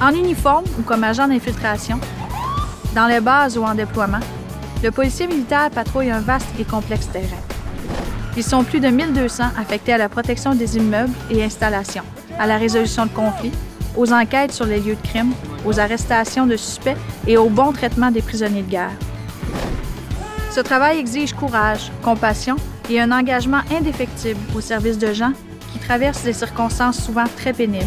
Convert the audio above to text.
En uniforme ou comme agent d'infiltration, dans les bases ou en déploiement, le policier militaire patrouille un vaste et complexe terrain. Ils sont plus de 1200 affectés à la protection des immeubles et installations, à la résolution de conflits, aux enquêtes sur les lieux de crime, aux arrestations de suspects et au bon traitement des prisonniers de guerre. Ce travail exige courage, compassion et un engagement indéfectible au service de gens qui traversent des circonstances souvent très pénibles.